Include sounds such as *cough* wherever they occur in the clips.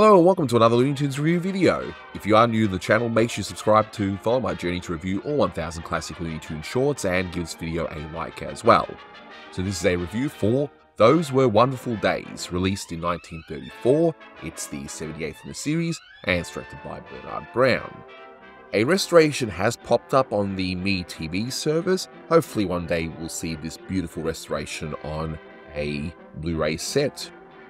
Hello and welcome to another Looney Tunes review video. If you are new to the channel, make sure you subscribe to follow my journey to review all 1000 classic Looney Tunes shorts and give this video a like as well. So this is a review for Those Were Wonderful Days, released in 1934. It's the 78th in the series and it's directed by Bernard Brown. A restoration has popped up on the Me TV service. Hopefully one day we'll see this beautiful restoration on a Blu-ray set.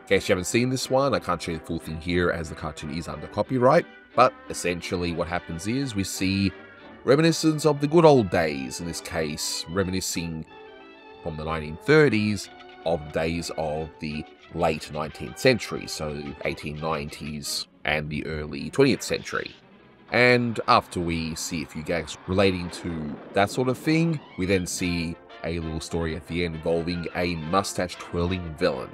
In case you haven't seen this one, I can't show you the full thing here as the cartoon is under copyright, but essentially what happens is we see reminiscence of the good old days, in this case reminiscing from the 1930s of days of the late 19th century, so 1890s and the early 20th century. And after we see a few gags relating to that sort of thing, we then see a little story at the end involving a mustache twirling villain.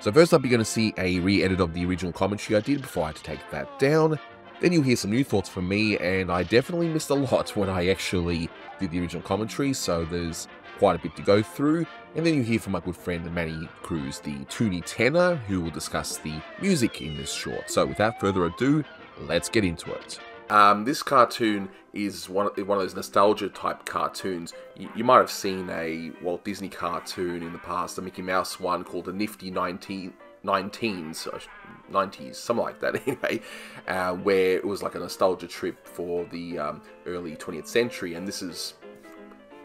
So first up, you're going to see a re-edit of the original commentary I did before I had to take that down. Then you'll hear some new thoughts from me, and I definitely missed a lot *laughs* when I actually did the original commentary, so there's quite a bit to go through. And then you hear from my good friend Manny Cruz, the Toonie tenor, who will discuss the music in this short. So without further ado, let's get into it. Um, this cartoon is one of, one of those nostalgia type cartoons. You, you, might have seen a Walt Disney cartoon in the past, a Mickey Mouse one called the Nifty 19, 19s, 90s, something like that *laughs* anyway, uh, where it was like a nostalgia trip for the um, early 20th century, and this is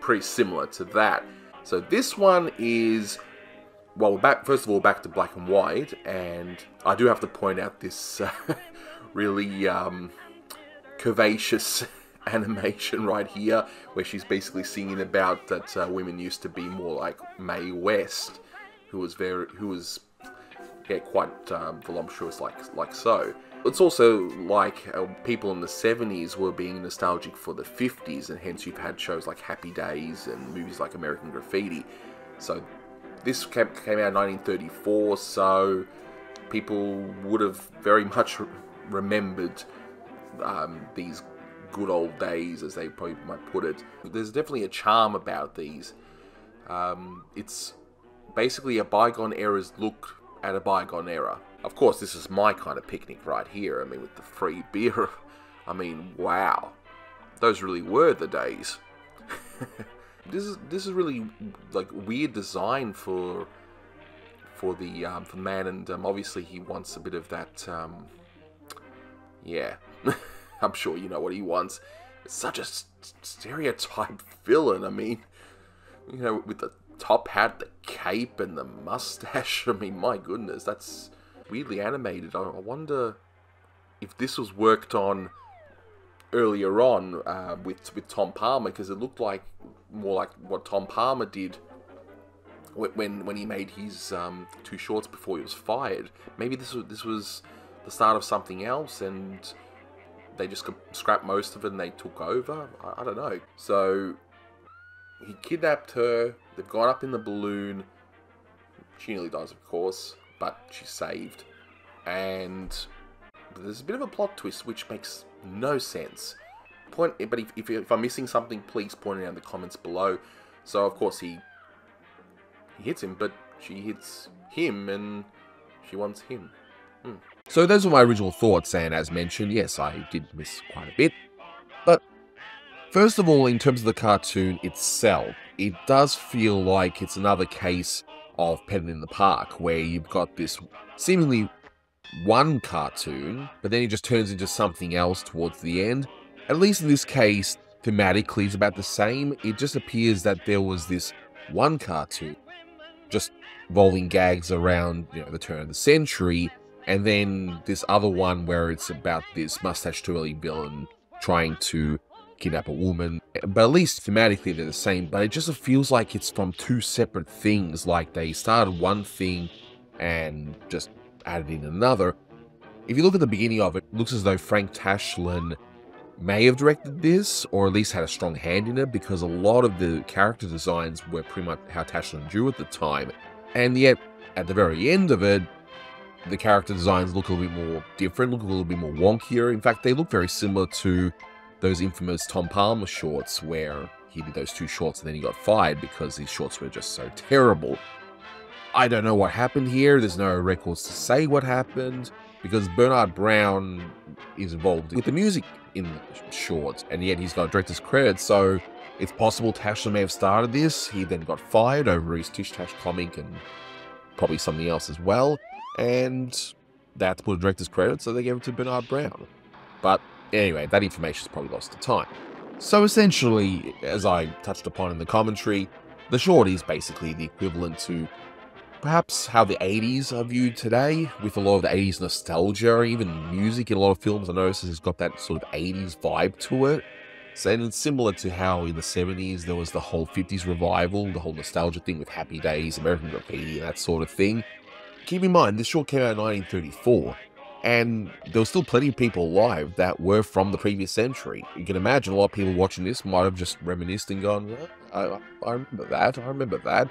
pretty similar to that. So this one is, well, back first of all, back to black and white, and I do have to point out this uh, *laughs* really... Um, curvaceous *laughs* animation right here, where she's basically singing about that uh, women used to be more like Mae West, who was very, who was yeah, quite um, voluptuous like like so. It's also like uh, people in the 70s were being nostalgic for the 50s, and hence you've had shows like Happy Days and movies like American Graffiti. So this came, came out in 1934, so people would have very much remembered um, these good old days, as they probably might put it. There's definitely a charm about these. Um, it's basically a bygone era's look at a bygone era. Of course, this is my kind of picnic right here. I mean, with the free *laughs* beer. I mean, wow. Those really were the days. *laughs* this is this is really like weird design for for the um, for man, and um, obviously he wants a bit of that. Um, yeah, *laughs* I'm sure you know what he wants. It's such a stereotype villain. I mean, you know, with the top hat, the cape, and the mustache. *laughs* I mean, my goodness, that's weirdly animated. I wonder if this was worked on earlier on uh, with with Tom Palmer because it looked like more like what Tom Palmer did when when he made his um, two shorts before he was fired. Maybe this was this was the start of something else and they just scrapped most of it and they took over. I, I don't know. So he kidnapped her. They've gone up in the balloon. She nearly dies, of course, but she's saved. And there's a bit of a plot twist which makes no sense. Point, but if, if, if I'm missing something, please point it out in the comments below. So of course he he hits him, but she hits him, and she wants him. Hmm. So those were my original thoughts, and as mentioned, yes, I did miss quite a bit. But first of all, in terms of the cartoon itself, it does feel like it's another case of Petting in the Park, where you've got this seemingly one cartoon, but then it just turns into something else towards the end. At least in this case, thematically, it's about the same. It just appears that there was this one cartoon, just rolling gags around you know, the turn of the century, and then this other one where it's about this mustache twirling villain trying to kidnap a woman. But at least thematically they're the same, but it just feels like it's from two separate things. Like they started one thing and just added in another. If you look at the beginning of it, it looks as though Frank Tashlin may have directed this, or at least had a strong hand in it, because a lot of the character designs were pretty much how Tashlin drew at the time. And yet, at the very end of it, the character designs look a little bit more different, look a little bit more wonkier. In fact, they look very similar to those infamous Tom Palmer shorts where he did those two shorts and then he got fired because these shorts were just so terrible. I don't know what happened here. There's no records to say what happened. because Bernard Brown is involved with the music in the short, and yet he's got director's credit, so it's possible Tash may have started this. He then got fired over his Tish Tash comic and probably something else as well, and that's put a director's credit, so they gave it to Bernard Brown. But anyway, that information is probably lost to time. So essentially, as I touched upon in the commentary, the short is basically the equivalent to perhaps how the 80s are viewed today, with a lot of the 80s nostalgia, even music in a lot of films. I notice has got that sort of 80s vibe to it. So, and similar to how in the 70s there was the whole 50s revival, the whole nostalgia thing with Happy Days, American Graffiti, and that sort of thing. Keep in mind, this short came out in 1934, and there were still plenty of people alive that were from the previous century. You can imagine a lot of people watching this might have just reminisced and gone, I, I remember that, I remember that.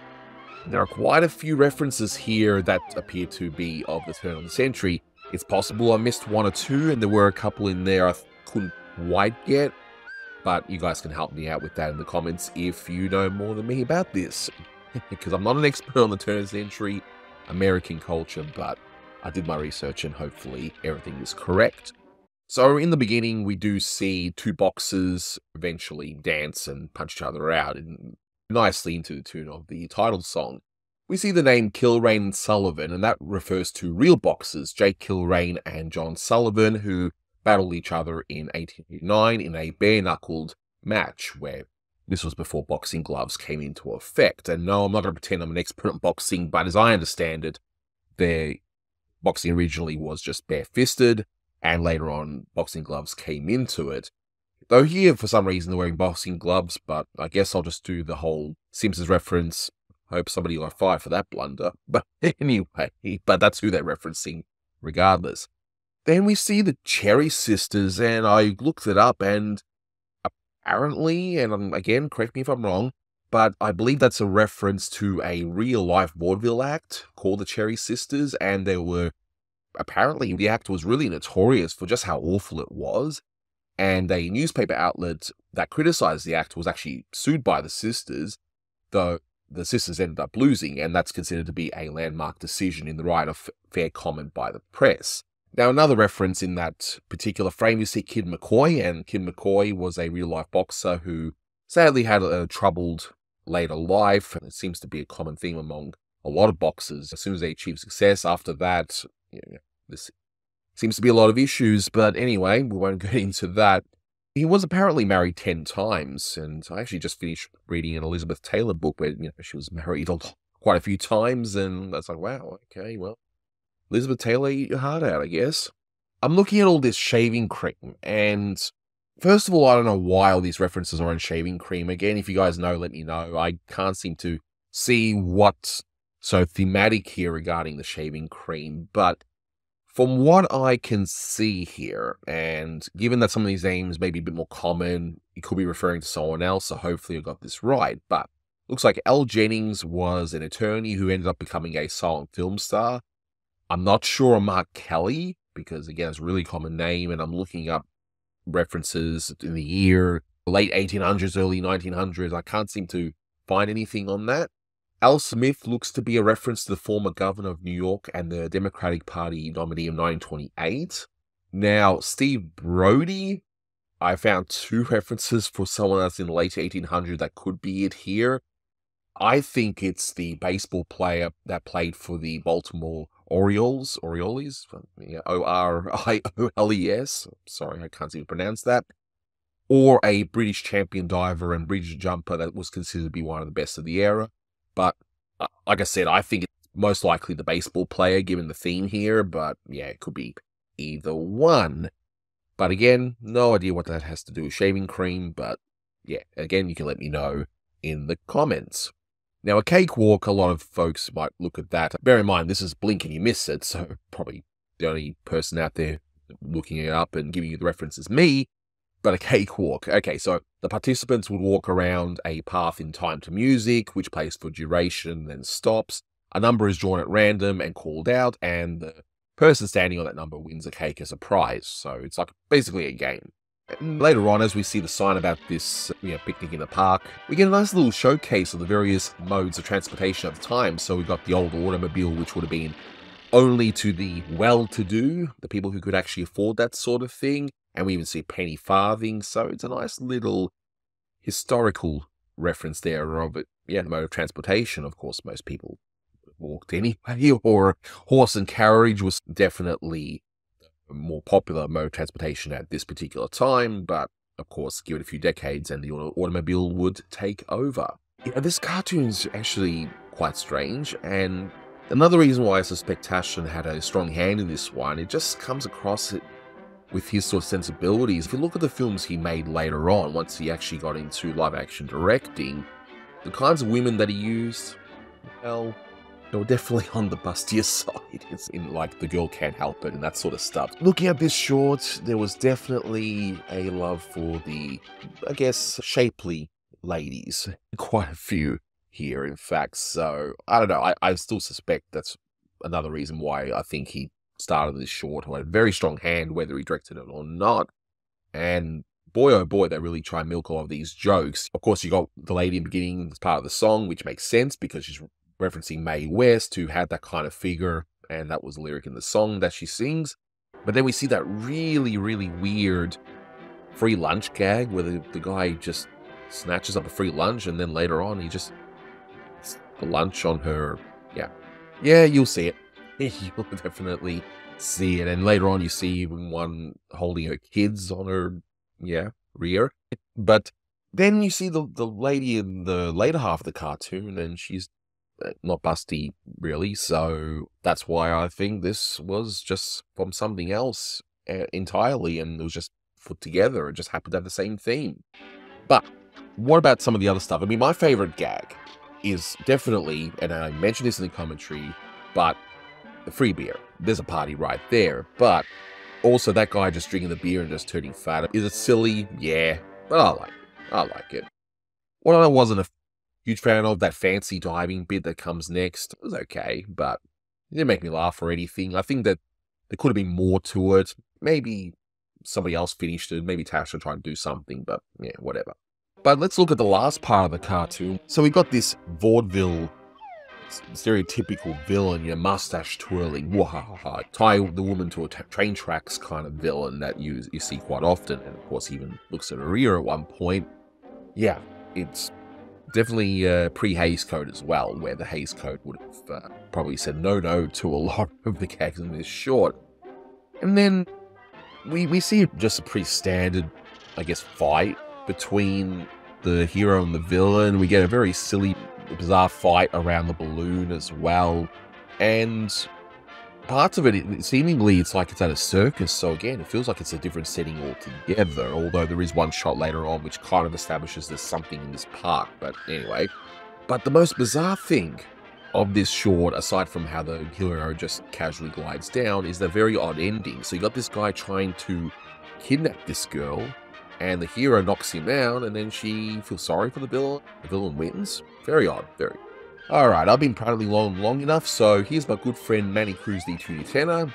There are quite a few references here that appear to be of the turn of the century. It's possible I missed one or two, and there were a couple in there I couldn't quite get, but you guys can help me out with that in the comments if you know more than me about this. *laughs* because I'm not an expert on the turn of the century American culture, but I did my research and hopefully everything is correct. So in the beginning, we do see two boxers eventually dance and punch each other out in, nicely into the tune of the title song. We see the name Kilrain Sullivan, and that refers to real boxers, Jake Kilrain and John Sullivan, who battled each other in 1889 in a bare-knuckled match where this was before boxing gloves came into effect. And no, I'm not going to pretend I'm an expert on boxing, but as I understand it, their boxing originally was just bare-fisted, and later on, boxing gloves came into it. Though here, for some reason, they're wearing boxing gloves, but I guess I'll just do the whole Simpsons reference. Hope somebody got fired for that blunder. *laughs* But anyway, but that's who they're referencing, regardless. Then we see the Cherry Sisters, and I looked it up, and apparently, and again, correct me if I'm wrong, but I believe that's a reference to a real life vaudeville act called the Cherry Sisters, and they were apparently the act was really notorious for just how awful it was. And a newspaper outlet that criticized the act was actually sued by the sisters, though the sisters ended up losing, and that's considered to be a landmark decision in the right of fair comment by the press. Now, another reference in that particular frame, you see Kid McCoy, and Kid McCoy was a real life boxer who sadly had a troubled later life. And it seems to be a common theme among a lot of boxers. As soon as they achieve success, after that, you know, this seems to be a lot of issues. But anyway, we won't *laughs* get into that. He was apparently married 10 times, and I actually just finished reading an Elizabeth Taylor book where you know, she was married quite a few times, and that's like, wow, okay, well, Elizabeth Taylor, eat your heart out, I guess. I'm looking at all this shaving cream, and first of all, I don't know why all these references are on shaving cream. Again, if you guys know, let me know. I can't seem to see what's so thematic here regarding the shaving cream, but from what I can see here, and given that some of these names may be a bit more common, it could be referring to someone else, so hopefully I got this right. But looks like Al Jennings was an attorney who ended up becoming a silent film star. I'm not sure Mark Kelly, because again, it's a really common name, and I'm looking up references in the year, late 1800s, early 1900s. I can't seem to find anything on that. Al Smith looks to be a reference to the former governor of New York and the Democratic Party nominee of 1928. Now, Steve Brodie, I found two references for someone that's in the late 1800s that could be it here. I think it's the baseball player that played for the Baltimore Orioles, Orioles, O R I O L E S. Sorry, I can't even pronounce that. Or a British champion diver and bridge jumper that was considered to be one of the best of the era. But uh, like I said, I think it's most likely the baseball player given the theme here. But yeah, it could be either one. But again, no idea what that has to do with shaving cream. But yeah, again, you can let me know in the comments. Now, a cakewalk, a lot of folks might look at that. Bear in mind, this is blink and you miss it, so probably the only person out there looking it up and giving you the reference is me. But a cakewalk. Okay, so the participants would walk around a path in time to music, which plays for duration, then stops. A number is drawn at random and called out, and the person standing on that number wins a cake as a prize. So it's like basically a game. Later on, as we see the sign about this you know, picnic in the park, we get a nice little showcase of the various modes of transportation at the time. So we've got the old automobile, which would have been only to the well to do, the people who could actually afford that sort of thing. And we even see penny farthing. So it's a nice little historical reference there of it. Yeah, the mode of transportation, of course, most people walked anyway, *laughs* or horse and carriage was definitely more popular mode of transportation at this particular time. But of course, give it a few decades and the automobile would take over. Yeah, this cartoon's actually quite strange, and another reason why I suspect Tashlin had a strong hand in this one, it just comes across it with his sort of sensibilities. If you look at the films he made later on, once he actually got into live action directing, the kinds of women that he used, well, they were definitely on the bustier *laughs* side. It's in like The Girl Can't Help It and that sort of stuff. Looking at this short, there was definitely a love for the, I guess, shapely ladies. *laughs* Quite a few here, in fact. So I don't know. I, I still suspect that's another reason why I think he started this short or had a very strong hand, whether he directed it or not. And boy, oh boy, they really try and milk all of these jokes. Of course, you got the lady in the beginning as part of the song, which makes sense because she's referencing Mae West, who had that kind of figure, and that was lyric in the song that she sings. But then we see that really, really weird free lunch gag where the, the guy just snatches up a free lunch and then later on he just the lunch on her yeah. Yeah you'll see it. *laughs* You'll definitely see it. And later on you see even one holding her kids on her yeah rear. But then you see the the lady in the later half of the cartoon and she's not busty really so that's why i think this was just from something else entirely and it was just put together it just happened to have the same theme but what about some of the other stuff? I mean, my favorite gag is definitely, and I mentioned this in the commentary, but the free beer. There's a party right there. But also, that guy just drinking the beer and just turning fat. Is it silly? Yeah. But I like it. I like it. What I wasn't a huge fan of, that fancy diving bit that comes next, it was okay, but it didn't make me laugh or anything. I think that there could have been more to it. Maybe somebody else finished it. Maybe Tashlin tried to do something, but yeah, whatever. But let's look at the last part of the cartoon. So we've got this vaudeville, stereotypical villain, your mustache twirling, wahaha, tie the woman to a train tracks kind of villain that you, you see quite often. And of course, even looks at her ear at one point. Yeah, it's definitely uh, pre-Hays Code as well, where the Hays Code would have uh, probably said no no to a *laughs* lot of the gags in this short. And then we, we see just a pretty standard, I guess, fight between the hero and the villain. We get a very silly, bizarre fight around the balloon as well. And parts of it, seemingly it's like it's at a circus. So again, it feels like it's a different setting altogether. Although there is one shot later on which kind of establishes there's something in this park. But anyway, but the most bizarre thing of this short, aside from how the hero just casually glides down, is the very odd ending. So you got this guy trying to kidnap this girl and the hero knocks him out, and then she feels sorry for the villain. The villain wins. Very odd, very. Alright, I've been proudly long long enough, so here's my good friend Manny Cruz, the Toonie tenor,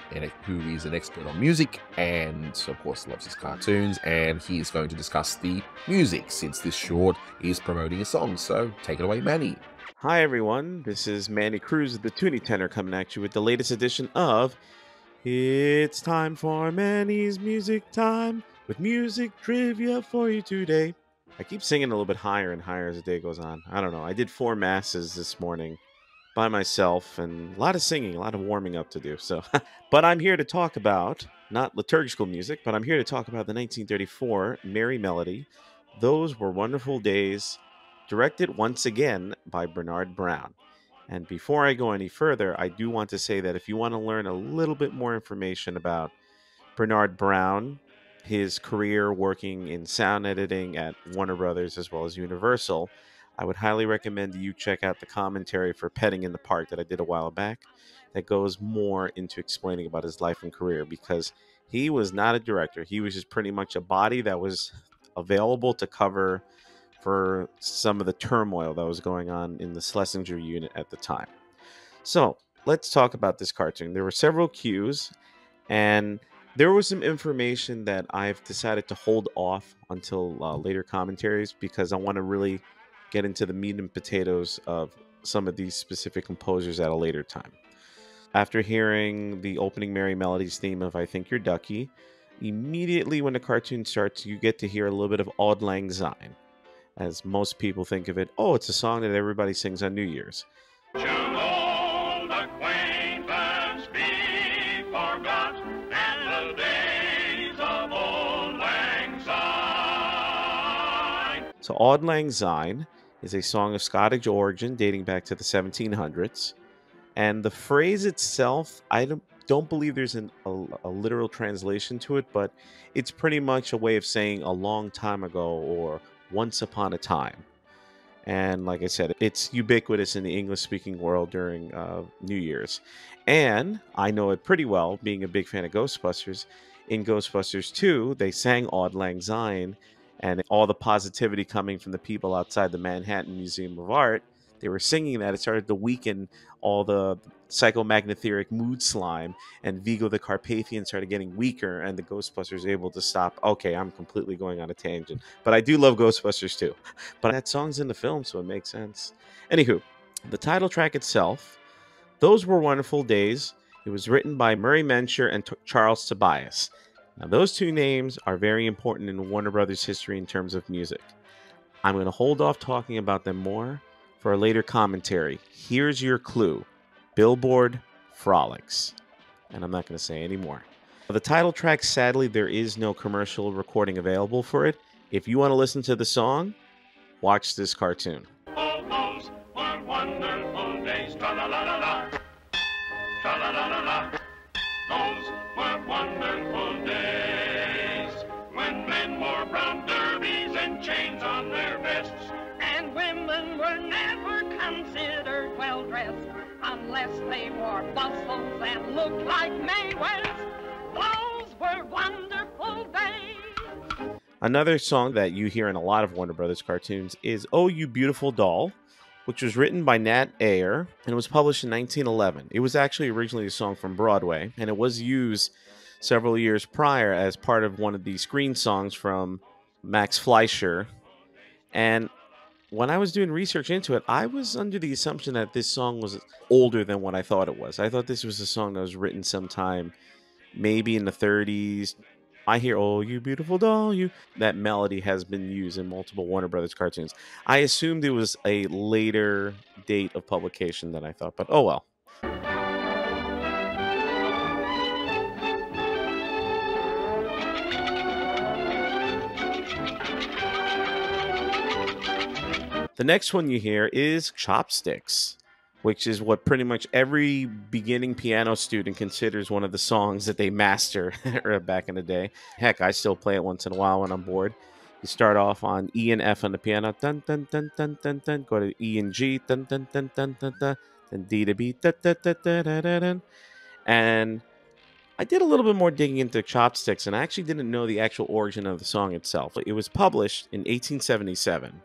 who is an expert on music, and of course loves his cartoons, and he is going to discuss the music, since this short is promoting a song, so take it away, Manny. Hi everyone, this is Manny Cruz, the Toonie tenor, coming at you with the latest edition of It's Time for Manny's Music Time with music trivia for you today. I keep singing a little bit higher and higher as the day goes on. I don't know. I did four masses this morning by myself and a lot of singing, a lot of warming up to do. So, *laughs* but I'm here to talk about not liturgical music, but I'm here to talk about the 1934 Merrie Melody. Those were wonderful days, directed once again by Bernard Brown. And before I go any further, I do want to say that if you want to learn a little bit more information about Bernard Brown, his career working in sound editing at Warner Brothers as well as Universal, I would highly recommend you check out the commentary for Petting in the Park that I did a while back that goes more into explaining about his life and career because he was not a director. He was just pretty much a body that was available to cover for some of the turmoil that was going on in the Schlesinger unit at the time. So let's talk about this cartoon. There were several cues, and there was some information that I've decided to hold off until uh, later commentaries because I want to really get into the meat and potatoes of some of these specific composers at a later time. after hearing the opening Merrie Melodies theme of I Think You're Ducky, immediately when the cartoon starts, you get to hear a little bit of Auld Lang Syne. As most people think of it, oh, it's a song that everybody sings on New Year's. So, Auld Lang Syne is a song of Scottish origin dating back to the 1700s. And the phrase itself, I don't, don't believe there's an, a, a literal translation to it, but it's pretty much a way of saying a long time ago or once upon a time. And like I said, it's ubiquitous in the English speaking world during uh, New Year's. And I know it pretty well, being a big fan of Ghostbusters. In Ghostbusters 2, they sang Auld Lang Syne and all the positivity coming from the people outside the Manhattan Museum of Art, they were singing that. It started to weaken all the psychomagnotheric mood slime, and Vigo the Carpathian started getting weaker, and the Ghostbusters able to stop. Okay, I'm completely going on a tangent, but I do love Ghostbusters too. *laughs* But that song's in the film, so it makes sense. Anywho, the title track itself, those were wonderful days. It was written by Murray Mencher and T- Charles Tobias. Now, those two names are very important in Warner Brothers history in terms of music. I'm going to hold off talking about them more for a later commentary. Here's your clue Billboard Frolics. And I'm not going to say any more. The title track, sadly, there is no commercial recording available for it. If you want to listen to the song, watch this cartoon. Bustles looked like. Those were wonderful days. Another song that you hear in a lot of Warner Brothers cartoons is Oh You Beautiful Doll, which was written by Nat Ayer and was published in 1911. It was actually originally a song from Broadway and it was used several years prior as part of one of the screen songs from Max Fleischer. And when I was doing research into it, I was under the assumption that this song was older than what I thought it was. I thought this was a song that was written sometime maybe in the 30s. I hear "Oh, you beautiful doll," you. That melody has been used in multiple Warner Brothers cartoons. I assumed it was a later date of publication than I thought, but oh well. The next one you hear is Chopsticks, which is what pretty much every beginning piano student considers one of the songs that they master back in the day. Heck, I still play it once in a while when I'm bored. You start off on E and F on the piano, dun dun dun dun dun dun. Go to E and G, dun dun dun dun dun dun. Then D to B, dun dun dun dun dun dun. dun. And I did a little bit more digging into Chopsticks, and I actually didn't know the actual origin of the song itself. It was published in 1877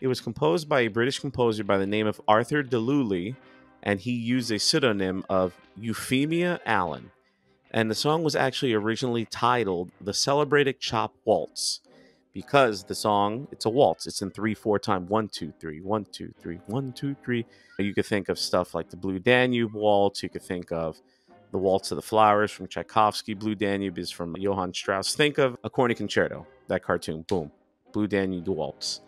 it was composed by a British composer by the name of Arthur de Lulli, and he used a pseudonym of Euphemia Allen. And the song was actually originally titled The Celebrated Chop Waltz because the song, it's a waltz. It's in three, four time, one, two, three, one, two, three, one, two, three. You could think of stuff like the Blue Danube Waltz. You could think of the Waltz of the Flowers from Tchaikovsky. Blue Danube is from Johann Strauss. Think of A Corny Concerto, that cartoon. Boom. Blue Danube Waltz.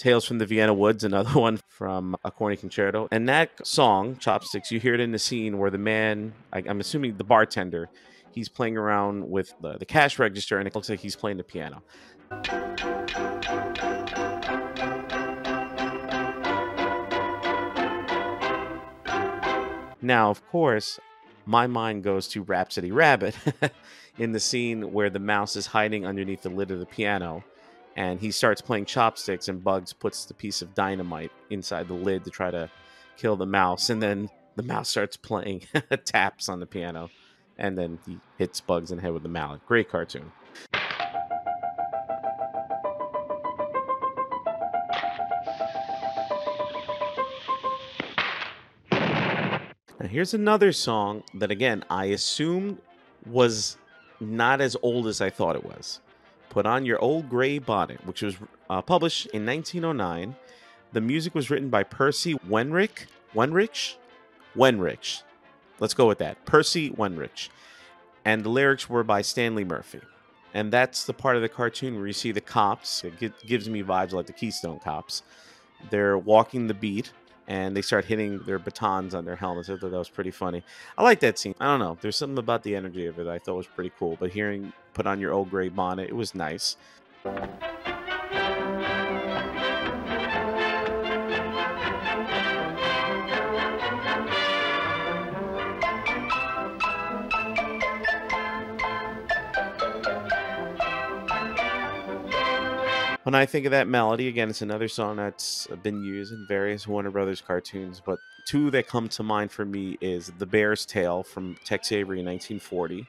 Tales from the Vienna Woods, another *laughs* one from A Corny Concerto. And that song, Chopsticks, you hear it in the scene where the man, I, am assuming the bartender, he's playing around with the, the cash register and it looks like he's playing the piano. Now, of course, my mind goes to Rhapsody Rabbit *laughs* in the scene where the mouse is hiding underneath the lid of the piano and he starts playing chopsticks and bugs puts the piece of dynamite inside the lid to try to kill the mouse and then the mouse starts playing *laughs* taps on the piano and then he hits bugs in the head with the mallet. Great cartoon. Now here's another song that again i assumed was not as old as i thought it was Put on Your Old Gray Bonnet, which was uh, published in 1909. The music was written by Percy Wenrich. Wenrich? Wenrich. Let's go with that. Percy Wenrich. And the lyrics were by Stanley Murphy. And that's the part of the cartoon where you see the cops. It gives me vibes like the Keystone Cops. They're walking the beat and they start hitting their batons on their helmets. I thought that was pretty funny. I like that scene. I don't know. There's something about the energy of it I thought was pretty cool. But hearing put on your old gray bonnet, it was nice. When I think of that melody, again, it's another song that's uh, been used in various Warner Brothers cartoons, but two that come to mind for me is The Bear's Tale from Tex Avery in 1940.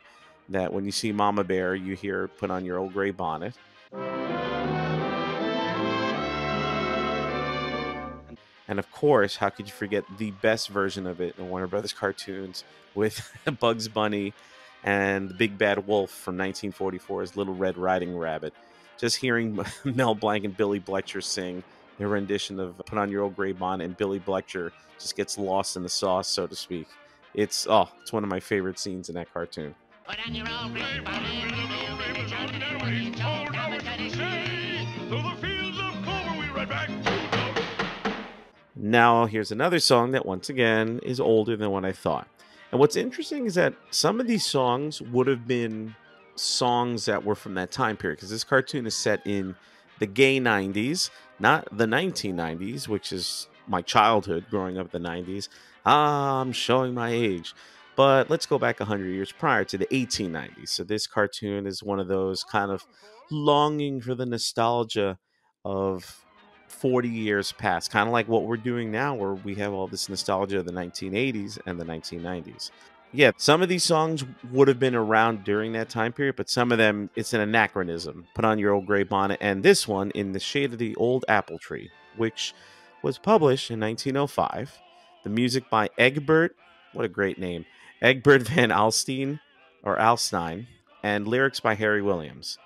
That when you see Mama Bear, you hear put on your old gray bonnet. And of course, how could you forget the best version of it in Warner Brothers cartoons with *laughs* Bugs Bunny and the Big Bad Wolf from 1944's Little Red Riding Rabbit. Just hearing Mel Blanc and Billy Bletcher sing their rendition of Put On Your Old Gray Bonnet and Billy Bletcher just gets lost in the sauce, so to speak. It's oh, it's one of my favorite scenes in that cartoon. Put on your old gray bonnet, baby's on their way. Oh, now it's to say, through the fields of clover we ride back Now, here's another song that once again is older than what I thought. And what's interesting is that some of these songs would have been songs that were from that time period because this cartoon is set in the gay 90s, not the 1990s, which is my childhood growing up in the 90s. Ah, I'm showing my age. But let's go back 100 years prior to the 1890s. So this cartoon is one of those kind of longing for the nostalgia of 40 years past, kind of like what we're doing now, where we have all this nostalgia of the 1980s and the 1990s. Yeah, some of these songs would have been around during that time period, but some of them, it's an anachronism. Put on your old gray bonnet, and this one, In the Shade of the Old Apple Tree, which was published in 1905. The music by Egbert, what a great name, Egbert *laughs* Van Alstyne, or Alstein, and lyrics by Harry Williams.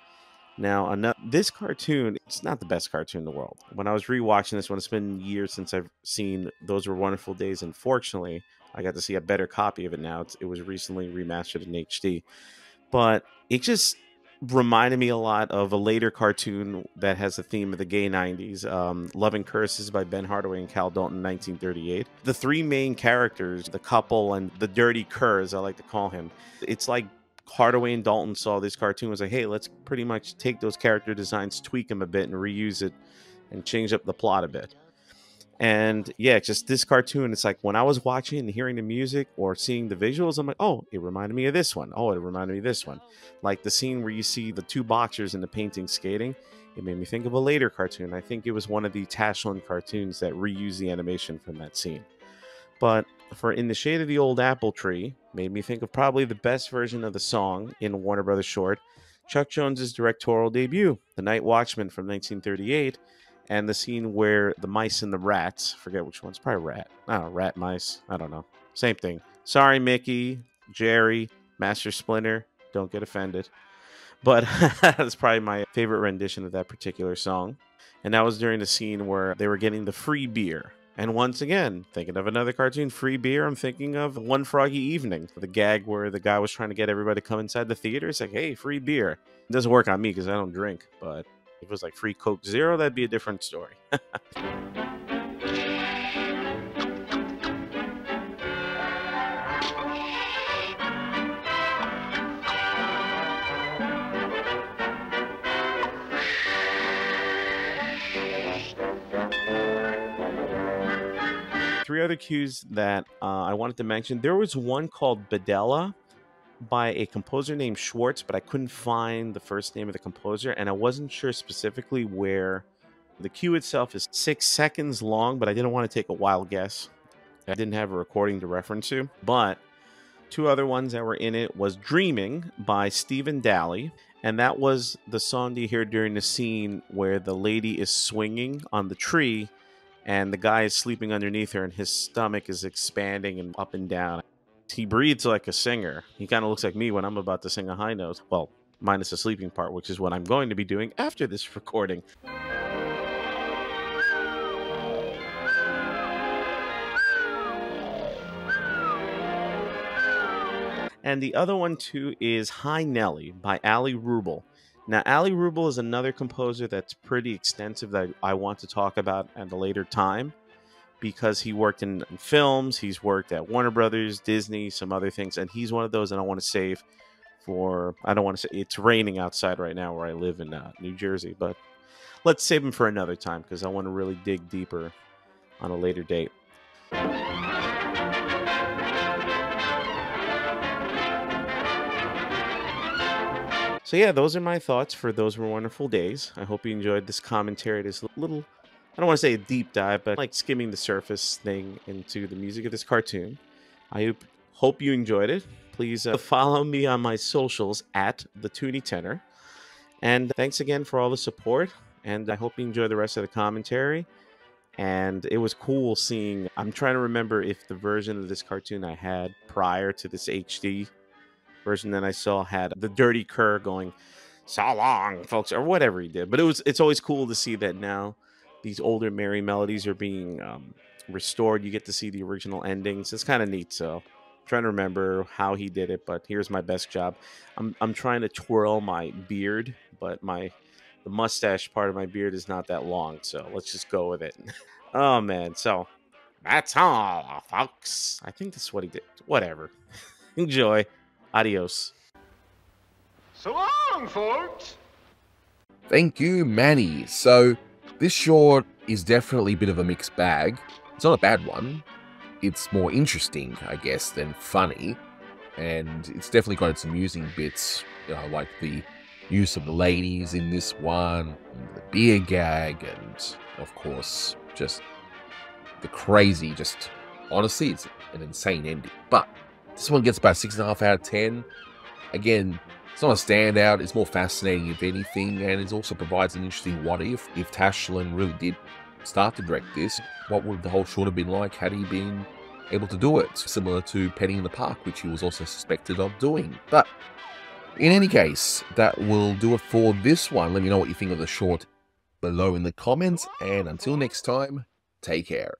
Now, this cartoon, it's not the best cartoon in the world. When I was rewatching this one, it's been years since I've seen Those Were Wonderful Days. Unfortunately, I got to see a better copy of it now. It's, it was recently remastered in HD. But it just reminded me a lot of a later cartoon that has the theme of the gay 90s um, Love and Curses by Ben Hardaway and Cal Dalton, 1938. The three main characters, the couple and the dirty cur as I like to call him, it's like Hardaway and Dalton saw this cartoon was like, hey, let's pretty much take those character designs, tweak them a bit, and reuse it and change up the plot a bit. And yeah, just this cartoon, it's like when I was watching and hearing the music or seeing the visuals, I'm like, oh, it reminded me of this one. Oh, it reminded me of this one. Oh. Like the scene where you see the two boxers in the painting skating, it made me think of a later cartoon. I think it was one of the Tashlin cartoons that reused the animation from that scene. But for In the Shade of the Old Apple Tree, made me think of probably the best version of the song in Warner Brothers short, Chuck Jones's directorial debut, The Night Watchman from 1938, and the scene where the mice and the rats, forget which one's probably rat. Know, rat mice. I don't know. Same thing. Sorry, Mickey, Jerry, Master Splinter. Don't get offended. But *laughs* that's probably my favorite rendition of that particular song. And that was during the scene where they were getting the free beer. And once again, thinking of another cartoon, free beer, I'm thinking of One Froggy Evening, the gag where the guy was trying to get everybody to come inside the theater. It's like, hey, free beer. It doesn't work on me because I don't drink, but if it was like free Coke Zero, that'd be a different story. Three other cues that uh, I wanted to mention. There was one called Bedelia by a composer named Schwartz, but I couldn't find the first name of the composer, and I wasn't sure specifically where. The cue itself is six seconds long, but I didn't want to take a wild guess. I didn't have a recording to reference to, but two other ones that were in it was Dreaming by Stephen Daly, and that was the song that you hear during the scene where the lady is swinging on the tree and the guy is sleeping underneath her and his stomach is expanding and up and down. He breathes like a singer. He kind of looks like me when I'm about to sing a high note. Well, minus the sleeping part, which is what I'm going to be doing after this *laughs* recording. And the other one too is Hi Nelly by Allie Wrubel. Now, Allie Wrubel is another composer that's pretty extensive that I want to talk about at a later time because he worked in, films, he's worked at Warner Brothers, Disney, some other things, and he's one of those that I want to save for. I don't want to say it's raining outside right now where I live in uh, New Jersey, but let's save him for another time because I want to really dig deeper on a later date. So yeah, those are my thoughts for those were wonderful days. I hope you enjoyed this commentary, this little I don't want to say a deep dive, but like skimming the surface thing into the music of this cartoon. I hope, you enjoyed it. Please uh, follow me on my socials at the Toonie Tenor. And thanks again for all the support. And I hope you enjoy the rest of the commentary. And it was cool seeing. I'm trying to remember if the version of this cartoon I had prior to this HD version that I saw had the Dirty Cur going, "So long, folks," or whatever he did. But it was. It's always cool to see that now these older Merrie Melodies are being um, restored. You get to see the original endings. It's kind of neat. So I'm trying to remember how he did it, but here's my best job. I'm I'm trying to twirl my beard, but my the mustache part of my beard is not that long. So let's just go with it. *laughs* oh man, so that's all, folks. I think that's what he did. Whatever. *laughs* Enjoy. Adios. So long, folks. Thank you, Manny. So, this short is definitely a bit of a mixed bag. It's not a bad one. It's more interesting, I guess, than funny. And it's definitely got its amusing bits, you know, like the use of the ladies in this one, the beer gag, and of course, just the crazy, just honestly, it's an insane ending. But this one gets about six and a half out of ten. Again, it's not a standout. It's more fascinating, if anything, and it also provides an interesting what if. If Tashlin really did start to direct this, what would the whole short have been like had he been able to do it? Similar to Petting in the Park, which he was also suspected of doing. But in any case, that will do it for this one. Let me know what you think of the short below in the comments, and until next time, take care.